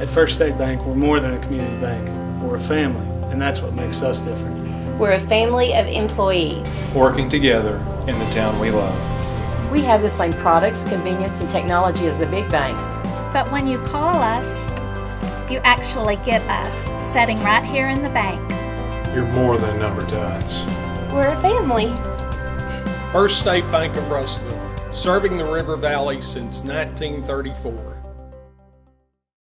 At First State Bank, we're more than a community bank. We're a family, and that's what makes us different. We're a family of employees. Working together in the town we love. We have the same products, convenience, and technology as the big banks. But when you call us, you actually get us sitting right here in the bank. You're more than a number to us. We're a family. First State Bank of Russellville, serving the River Valley since 1934.